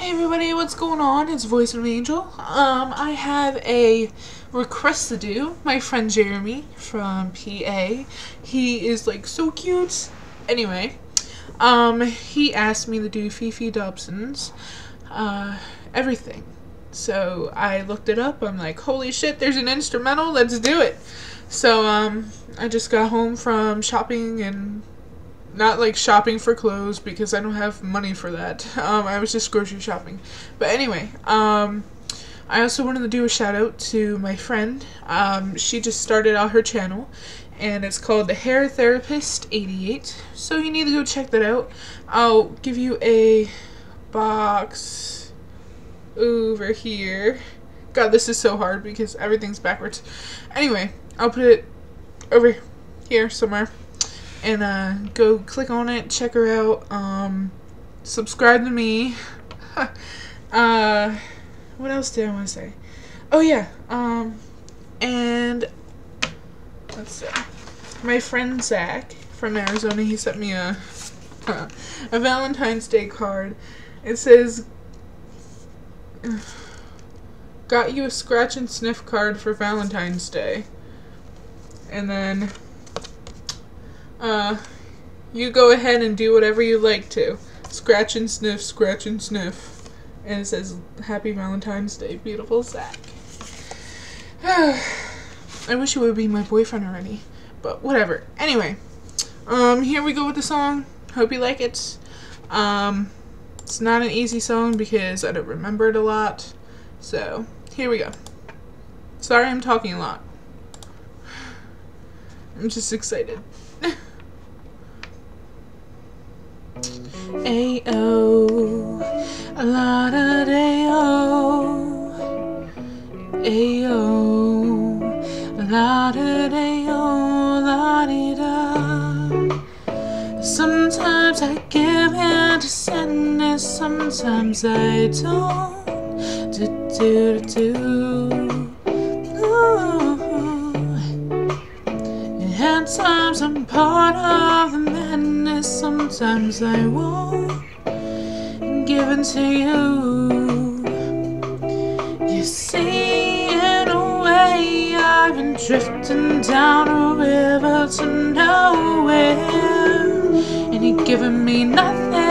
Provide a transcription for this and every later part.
Hey everybody, what's going on? It's Voice of an Angel. Um, I have a request to do. My friend Jeremy from PA. He is like so cute. Anyway, um, he asked me to do Fefe Dobson's uh, everything. So I looked it up. I'm like, holy shit, there's an instrumental. Let's do it. So um, I just got home from shopping and not like shopping for clothes because I don't have money for that. Um, I was just grocery shopping. But anyway, um, I also wanted to do a shout out to my friend. Um, she just started out her channel and it's called The Hair Therapist 88. So you need to go check that out. I'll give you a box over here. God, this is so hard because everything's backwards. Anyway, I'll put it over here somewhere and uh, go click on it, check her out, um, subscribe to me. uh, what else did I want to say? Oh yeah, um, and let's see. My friend Zach from Arizona, he sent me a a Valentine's Day card. It says, "Got you a scratch and sniff card for Valentine's Day," and then uh, you go ahead and do whatever you like to. Scratch and sniff, scratch and sniff. And it says, Happy Valentine's Day, beautiful Zach. I wish you would be my boyfriend already. But whatever. Anyway, um, here we go with the song. Hope you like it. Um, it's not an easy song because I don't remember it a lot. So, here we go. Sorry I'm talking a lot. I'm just excited. Ayo, a la da day-o. Ayo, a da day-o, la di da. Sometimes I give in to sadness, sometimes I don't. Do do do do. Ooh. And at times I'm part of the sometimes I won't give in to you. You see, in a way, I've been drifting down a river to nowhere, and you're giving me nothing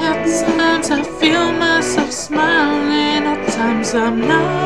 At times I feel myself smiling, at times I'm not.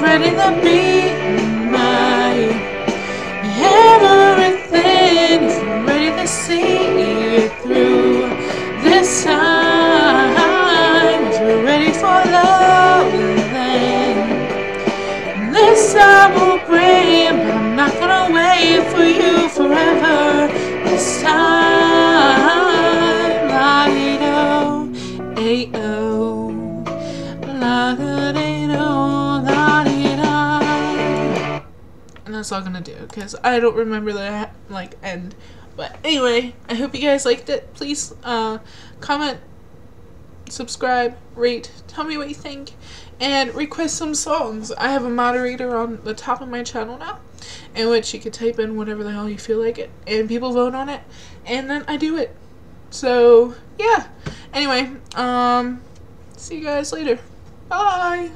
To be my everything, you're ready to see it through this time, you're ready for love, then this time will bring, but I'm not gonna wait for you forever. This time, That's all gonna do because I don't remember the like end. But anyway, I hope you guys liked it. Please uh, comment, subscribe, rate, tell me what you think, and request some songs. I have a moderator on the top of my channel now, in which you can type in whatever the hell you feel like it, and people vote on it, and then I do it. So yeah. Anyway, um, see you guys later. Bye.